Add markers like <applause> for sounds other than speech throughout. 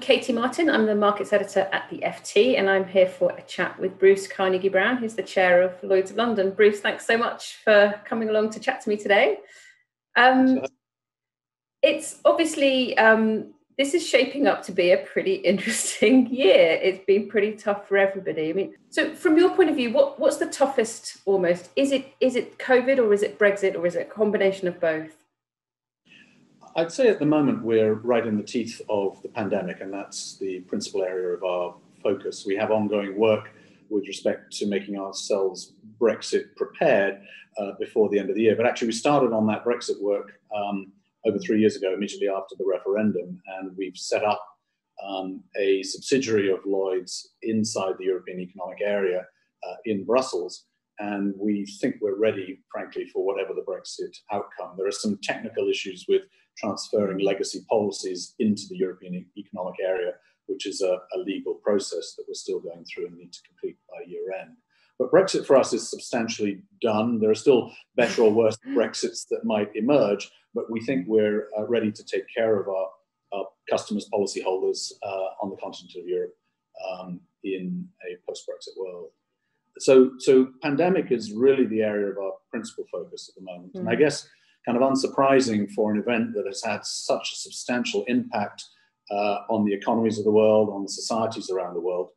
Katie Martin. I'm the markets editor at the FT, and I'm here for a chat with Bruce Carnegie Brown, who's the chair of Lloyd's of London. Bruce, thanks so much for coming along to chat to me today. Um, it's obviously um, this is shaping up to be a pretty <laughs> interesting year. It's been pretty tough for everybody. I mean, so from your point of view, what, what's the toughest almost? Is it is it COVID or is it Brexit or is it a combination of both? I'd say at the moment we're right in the teeth of the pandemic, and that's the principal area of our focus. We have ongoing work with respect to making ourselves Brexit prepared uh, before the end of the year. But actually, we started on that Brexit work um, over three years ago, immediately after the referendum, and we've set up um, a subsidiary of Lloyd's inside the European Economic Area uh, in Brussels. And we think we're ready, frankly, for whatever the Brexit outcome. There are some technical issues with transferring legacy policies into the European Economic Area, which is a, a legal process that we're still going through and need to complete by year end. But Brexit for us is substantially done. There are still better or worse Brexits that might emerge, but we think we're uh, ready to take care of our, our customers, policyholders uh, on the continent of Europe um, in a post-Brexit world. So, so pandemic is really the area of our principal focus at the moment. Mm. And I mm. guess kind of unsurprising for an event that has had such a substantial impact uh, on the economies of the world, on the societies around the world.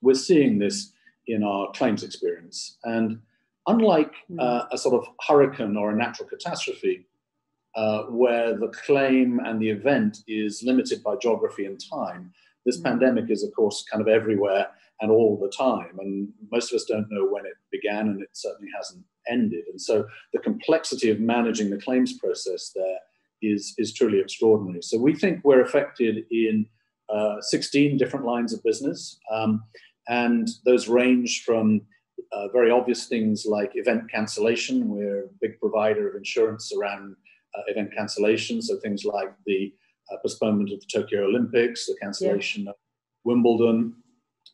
We're seeing this in our claims experience. And unlike hmm. uh, a sort of hurricane or a natural catastrophe, uh, where the claim and the event is limited by geography and time, this mm. pandemic is, of course, kind of everywhere and all the time. And most of us don't know when it began, and it certainly hasn't ended. And so the complexity of managing the claims process there is, is truly extraordinary. So we think we're affected in uh, 16 different lines of business. Um, and those range from uh, very obvious things like event cancellation. We're a big provider of insurance around uh, event cancellation. So things like the uh, postponement of the Tokyo Olympics, the cancellation yeah. of Wimbledon,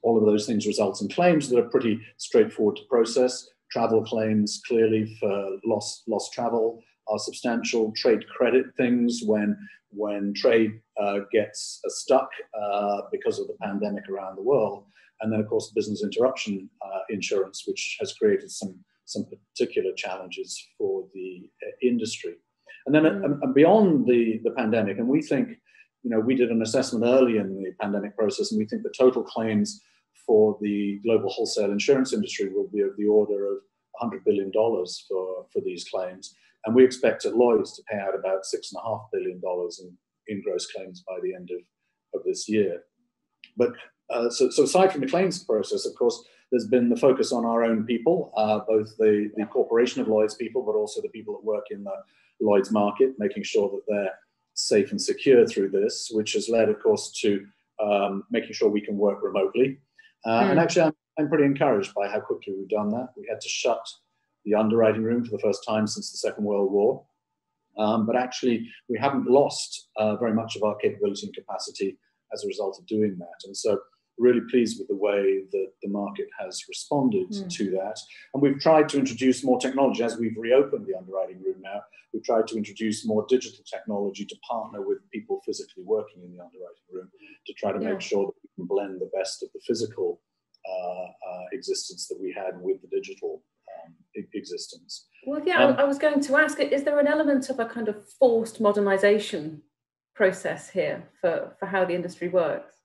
all of those things result in claims that are pretty straightforward to process. Travel claims, clearly for lost, lost travel, are substantial. Trade credit things when when trade uh, gets uh, stuck uh, because of the pandemic around the world, and then of course business interruption uh, insurance, which has created some some particular challenges for the uh, industry. And then mm. beyond the the pandemic, and we think, you know, we did an assessment early in the pandemic process, and we think the total claims for the global wholesale insurance industry will be of the order of $100 billion for, for these claims. And we expect at Lloyd's to pay out about $6.5 billion in, in gross claims by the end of, of this year. But uh, so, so, aside from the claims process, of course, there's been the focus on our own people, uh, both the, the corporation of Lloyd's people, but also the people that work in the Lloyd's market, making sure that they're safe and secure through this, which has led, of course, to um, making sure we can work remotely. Uh, mm. And hmm. actually, I'm, I'm pretty encouraged by how quickly we've done that. We had to shut the underwriting room for the first time since the Second World War. Um, but actually, we haven't lost uh, very much of our capability and capacity as a result of doing that. And so, really pleased with the way that the market has responded mm. to that. And we've tried to introduce more technology as we've reopened the underwriting room now. We've tried to introduce more digital technology to partner with people physically working in the underwriting room to try to yeah. make sure that we can blend the best of the physical uh, uh, existence that we had with the digital um, existence. Well, yeah, um, I was going to ask: Is there an element of a kind of forced modernization process here for, for how the industry works?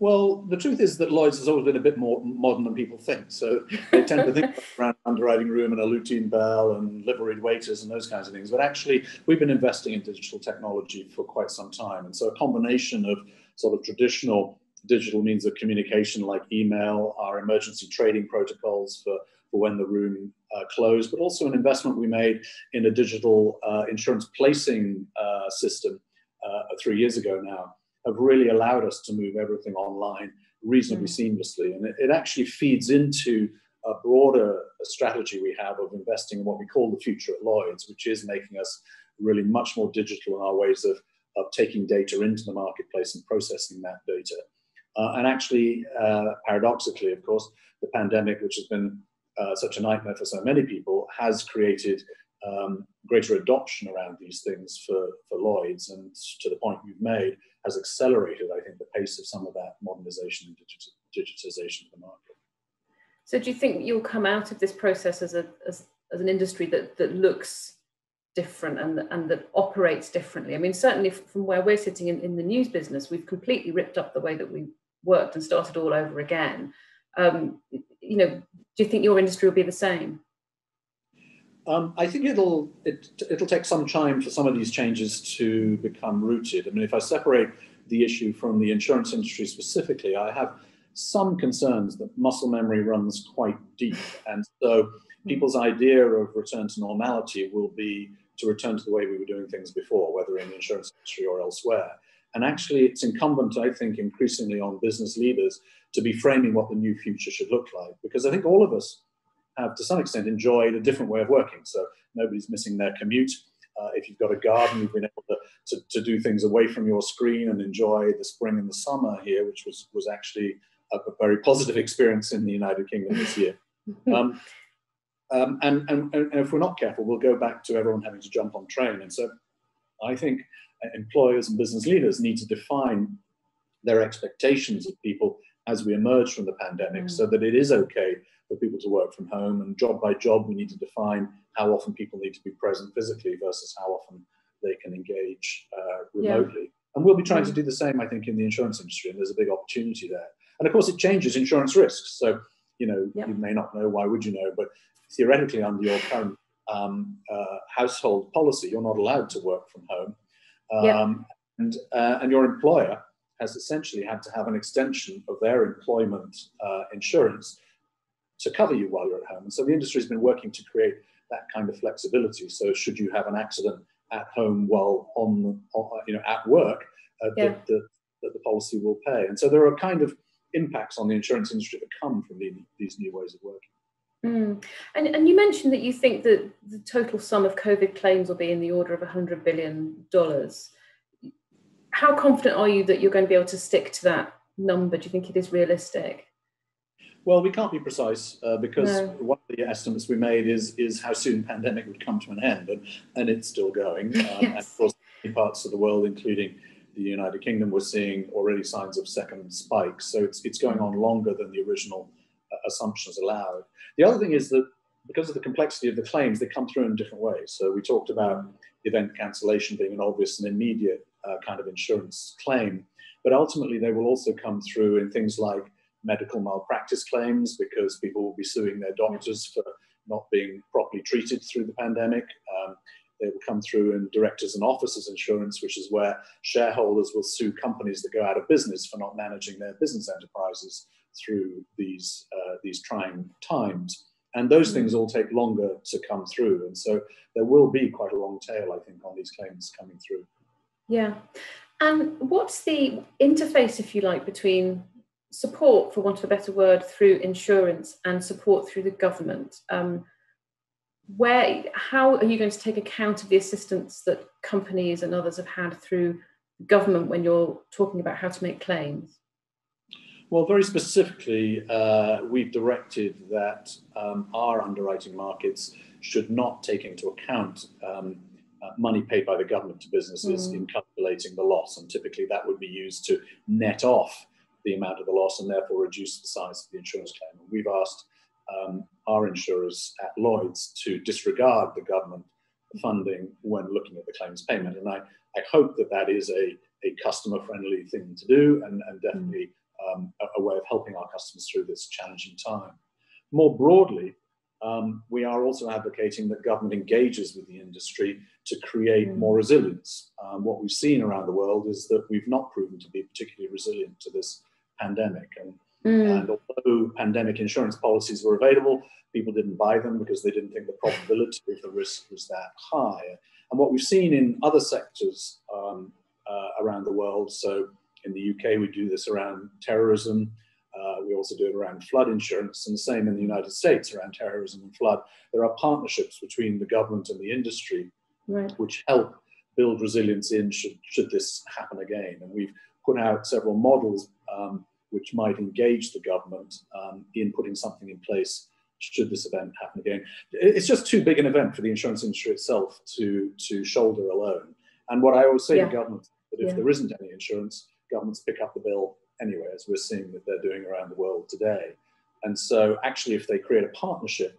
Well, the truth is that Lloyd's has always been a bit more modern than people think. So they tend to think <laughs> around underwriting room and a Lutine bell and liveried waiters and those kinds of things. But actually, we've been investing in digital technology for quite some time. And so a combination of sort of traditional digital means of communication like email, our emergency trading protocols for, for when the room uh, closed, but also an investment we made in a digital uh, insurance placing uh, system uh, three years ago now have really allowed us to move everything online reasonably mm. seamlessly. And it, it, actually feeds into a broader strategy we have of investing in what we call the future at Lloyd's, which is making us really much more digital in our ways of, of taking data into the marketplace and processing that data. Uh, and actually, uh, paradoxically, of course, the pandemic, which has been uh, such a nightmare for so many people, has created um, greater adoption around these things for, for Lloyd's. And to the point you've made, has accelerated, I think, the pace of some of that modernization and digitization of the market. So, do you think you'll come out of this process as a as, as an industry that that looks different and and that operates differently? I mean, certainly from where we're sitting in, in the news business, we've completely ripped up the way that we worked and started all over again. Um, you know, do you think your industry will be the same? Um, I think it'll it, it'll take some time for some of these changes to become rooted. I mean, if I separate the issue from the insurance industry specifically, I have some concerns that muscle memory runs quite deep, and so people's idea of return to normality will be to return to the way we were doing things before, whether in the insurance industry or elsewhere. And actually, it's incumbent, I think, increasingly on business leaders to be framing what the new future should look like, because I think all of us have to some extent enjoyed a different way of working. So nobody's missing their commute. Uh, if you've got a garden, you've been able to, to, to, do things away from your screen and enjoy the spring and the summer here, which was, was actually a, a very positive experience in the United Kingdom this year. <laughs> Um, um, and, and, and if we're not careful, we'll go back to everyone having to jump on train. And so I think employers and business leaders need to define their expectations of people as we emerge from the pandemic mm. so that it is okay for people to work from home. And job by job, we need to define how often people need to be present physically versus how often they can engage uh, remotely. Yeah. And we'll be trying to mm. do the same, I think, in the insurance industry. And there's a big opportunity there. And of course, it changes insurance risks. So, you know, you may not know, why would you know? But theoretically, under your current um, uh, household policy, you're not allowed to work from home. Um, and, uh, and your employer has essentially had to have an extension of their employment uh, insurance to cover you while you're at home. And so the industry has been working to create that kind of flexibility. So should you have an accident at home while on, on you know, at work, uh, yeah. that, the, the, the policy will pay. And so there are kind of impacts on the insurance industry that come from the, these new ways of working. Mm. And, and you mentioned that you think that the total sum of COVID claims will be in the order of $100 billion. How confident are you that you're going to be able to stick to that number? Do you think it is realistic? Well, we can't be precise uh, because no. one of the estimates we made is is how soon pandemic would come to an end, and, and it's still going. <laughs> Um, yes. And of course, many parts of the world, including the United Kingdom, we're seeing already signs of second spikes. So it's it's going on longer than the original uh, assumptions allowed. The other thing is that because of the complexity of the claims, they come through in different ways. So we talked about event cancellation being an obvious and immediate uh, kind of insurance claim, but ultimately they will also come through in things like medical malpractice claims because people will be suing their doctors for not being properly treated through the pandemic. Um, they will come through in directors and officers insurance, which is where shareholders will sue companies that go out of business for not managing their business enterprises through these uh, these trying times. And those things all take longer to come through, and so there will be quite a long tail, I think, on these claims coming through. Yeah, and what's the interface, if you like, between support, for want of a better word, through insurance and support through the government. Um, where, how are you going to take account of the assistance that companies and others have had through government when you're talking about how to make claims? Well, very specifically, uh, we've directed that um, our underwriting markets should not take into account um, uh, money paid by the government to businesses mm. in calculating the loss. And typically that would be used to net off the amount of the loss and therefore reduce the size of the insurance claim. And we've asked um, our insurers at Lloyd's to disregard the government funding when looking at the claims payment. And I, I hope that that is a, a customer friendly thing to do and, and definitely um, a, a, way of helping our customers through this challenging time. More broadly, um, we are also advocating that government engages with the industry to create more resilience. Um, what we've seen around the world is that we've not proven to be particularly resilient to this pandemic. And, mm. and although pandemic insurance policies were available, people didn't buy them because they didn't think the probability of the risk was that high. And what we've seen in other sectors um, uh, around the world, so in the UK, we do this around terrorism. Uh, we also do it around flood insurance, and the same in the United States around terrorism and flood. There are partnerships between the government and the industry, right. which help build resilience in should, should this happen again. And we've put out several models um, which might engage the government um, in putting something in place should this event happen again. It's just too big an event for the insurance industry itself to, to shoulder alone. And what I always say yeah. to governments that if yeah. there isn't any insurance, governments pick up the bill anyway, as we're seeing that they're doing around the world today. And so, actually, if they create a partnership,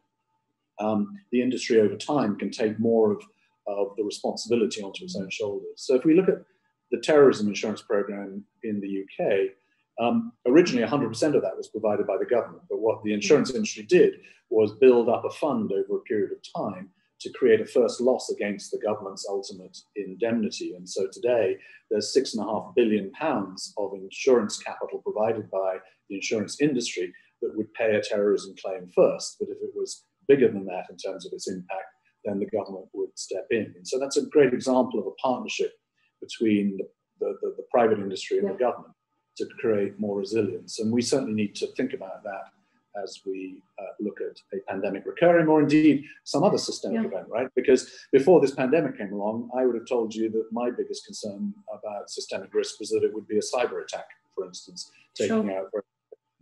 um, the industry over time can take more of, of the responsibility onto its own shoulders. So, if we look at the terrorism insurance program in the UK, um, originally 100% of that was provided by the government. But what the insurance industry did was build up a fund over a period of time to create a first loss against the government's ultimate indemnity. And so today there's six and a half billion pounds of insurance capital provided by the insurance industry that would pay a terrorism claim first. But if it was bigger than that in terms of its impact, then the government would step in. And so that's a great example of a partnership between the, the, the, the private industry and yeah. the government to create more resilience. And we certainly need to think about that as we uh, look at a pandemic recurring or indeed some other systemic yeah. event, right? Because before this pandemic came along, I would have told you that my biggest concern about systemic risk was that it would be a cyber attack, for instance, taking sure. out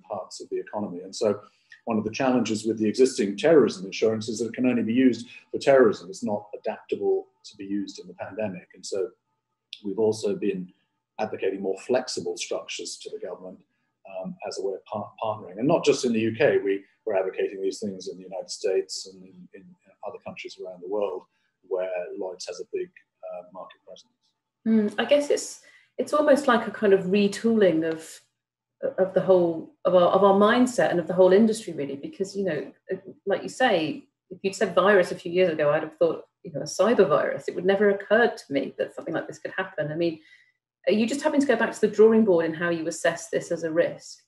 parts of the economy. And so one of the challenges with the existing terrorism insurance is that it can only be used for terrorism. It's not adaptable to be used in the pandemic. And so we've also been advocating more flexible structures to the government um, as a way of par- partnering. And not just in the UK, we, we're advocating these things in the United States and in, in other countries around the world where Lloyd's has a big uh, market presence. Mm, I guess it's it's almost like a kind of retooling of of the whole of our, of our mindset and of the whole industry really because you know like you say if you'd said virus a few years ago i'd have thought you know a cyber virus it would never occurred to me that something like this could happen i mean are you just having to go back to the drawing board in how you assess this as a risk?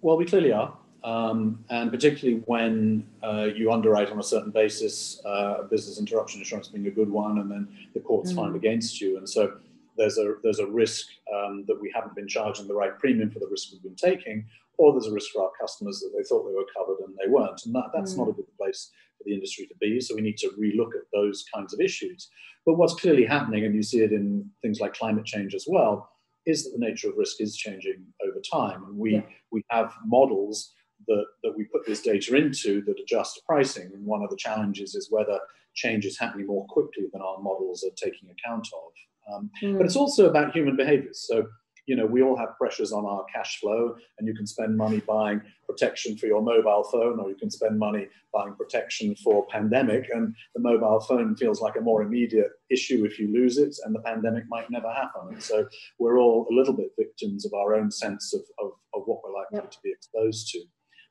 Well, we clearly are. Um, and particularly when uh, you underwrite on a certain basis, uh, business interruption insurance being a good one, and then the courts mm. find against you. And so there's a there's a risk um, that we haven't been charging the right premium for the risk we've been taking, or there's a risk for our customers that they thought they were covered and they weren't. And that, that's mm. not a good place for the industry to be. So we need to relook at those kinds of issues. But what's clearly happening, and you see it in things like climate change as well, is that the nature of risk is changing over time. And we, yeah. we have models that, that we put this data into that adjust pricing. And one of the challenges is whether change is happening more quickly than our models are taking account of. Um, mm. But it's also about human behaviors. So you know, we all have pressures on our cash flow, and you can spend money buying protection for your mobile phone, or you can spend money buying protection for pandemic. And the mobile phone feels like a more immediate issue if you lose it, and the pandemic might never happen. And so we're all a little bit victims of our own sense of, of, of what we're likely yep. to be exposed to.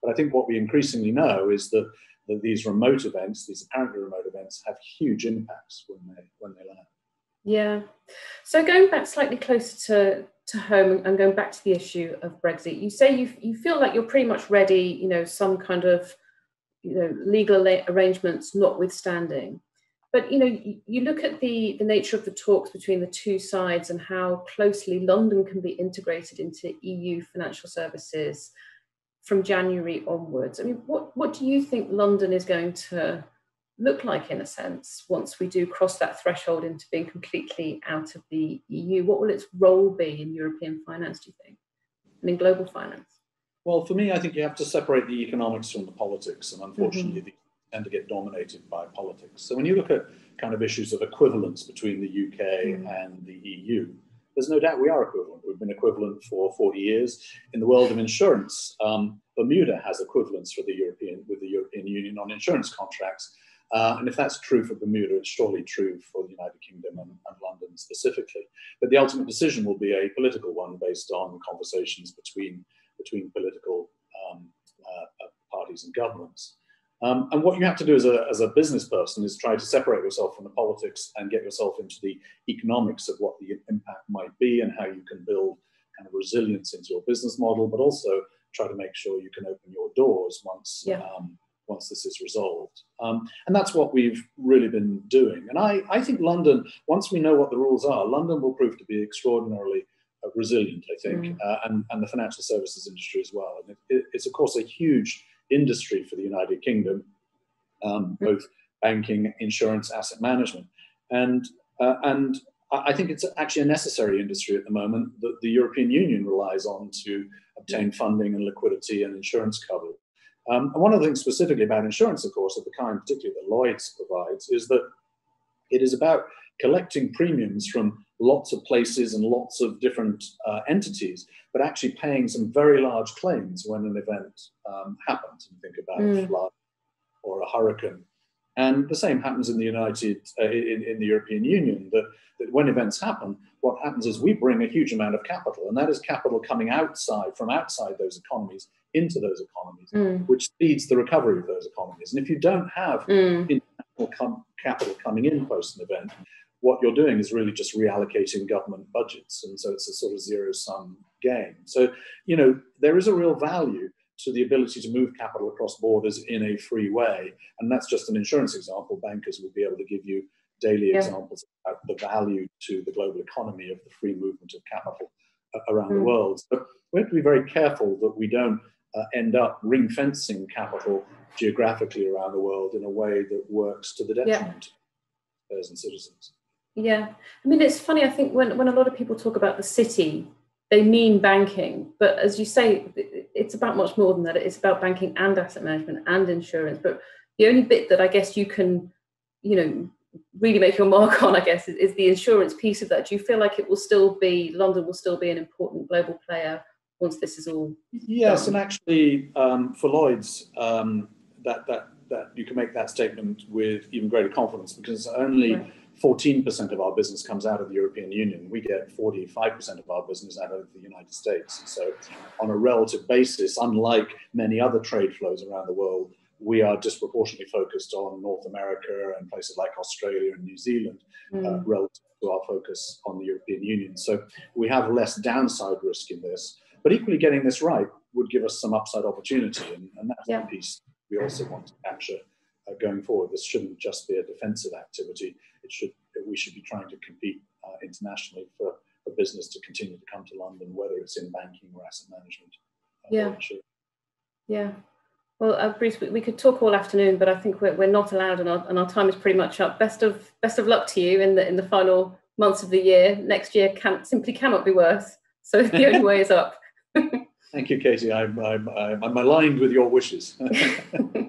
But I think what we increasingly know is that, that these remote events, these apparently remote events, have huge impacts when they when they land. Yeah. So going back slightly closer to, to home and going back to the issue of Brexit, you say you you feel like you're pretty much ready. You know, some kind of you know legal arrangements notwithstanding. But you know, you, look at the the nature of the talks between the two sides and how closely London can be integrated into EU financial services from January onwards. I mean, what what do you think London is going to look like in a sense once we do cross that threshold into being completely out of the EU? What will its role be in European finance, do you think, and in global finance? Well, for me, I think you have to separate the economics from the politics, and unfortunately, mm-hmm. they tend to get dominated by politics. So when you look at kind of issues of equivalence between the UK mm-hmm. and the EU, there's no doubt we are equivalent. We've been equivalent for 40 years. In the world of insurance, um, Bermuda has equivalence for the European with the European Union on insurance contracts. Uh, and if that's true for Bermuda, it's surely true for the United Kingdom and, and, London specifically. But the ultimate decision will be a political one based on conversations between, between political um, uh, parties and governments. Um, and what you have to do as a, as a business person is try to separate yourself from the politics and get yourself into the economics of what the impact might be and how you can build kind of resilience into your business model, but also try to make sure you can open your doors once yeah. um, once this is resolved. Um, and that's what we've really been doing. And I, I think London, once we know what the rules are, London will prove to be extraordinarily uh, resilient, I think, mm. uh, and, and the financial services industry as well. And it, it, it's, of course, a huge industry for the United Kingdom, um, mm. both banking, insurance, asset management. And, uh, and I think it's actually a necessary industry at the moment that the European Union relies on to obtain funding and liquidity and insurance coverage. Um, and one of the things specifically about insurance, of course, of the kind particularly that Lloyd's provides, is that it is about collecting premiums from lots of places and lots of different uh, entities, but actually paying some very large claims when an event um, happens. And think about mm. a flood or a hurricane. And the same happens in the United, uh, in, in the European Union, that, that when events happen, what happens is we bring a huge amount of capital, and that is capital coming outside, from outside those economies into those economies, mm. which speeds the recovery of those economies. And if you don't have mm. international com- capital coming in post an event, what you're doing is really just reallocating government budgets. And so it's a sort of zero sum game. So, you know, there is a real value to the ability to move capital across borders in a free way. And that's just an insurance example. Bankers will be able to give you daily yeah. examples about the value to the global economy of the free movement of capital around mm. the world. But we have to be very careful that we don't uh, end up ring fencing capital geographically around the world in a way that works to the detriment yeah. of and citizens. Yeah, I mean, it's funny. I think when, when a lot of people talk about the city, they mean banking, but as you say, it's about much more than that. It's about banking and asset management and insurance. But the only bit that I guess you can, you know, really make your mark on, I guess, is, is the insurance piece of that. Do you feel like it will still be London will still be an important global player once this is all? Yes, done? and actually, um, for Lloyd's, um, that that that you can make that statement with even greater confidence because only. Right 14% of our business comes out of the European Union. We get 45% of our business out of the United States. So, on a relative basis, unlike many other trade flows around the world, we are disproportionately focused on North America and places like Australia and New Zealand mm. uh, relative to our focus on the European Union. So, we have less downside risk in this. But equally, getting this right would give us some upside opportunity. And, and that's yeah. the piece we also want to capture uh, going forward. This shouldn't just be a defensive activity. It should we should be trying to compete uh, internationally for, for business to continue to come to London, whether it's in banking or asset management. Uh, yeah. Yeah. Well, uh, Bruce, we, we, could talk all afternoon, but I think we're, we're not allowed, and our, and our time is pretty much up. Best of best of luck to you in the in the final months of the year. Next year can simply cannot be worse. So <laughs> the only way is up. Thank you. I'm, I'm, I'm, I'm aligned with your wishes. <laughs>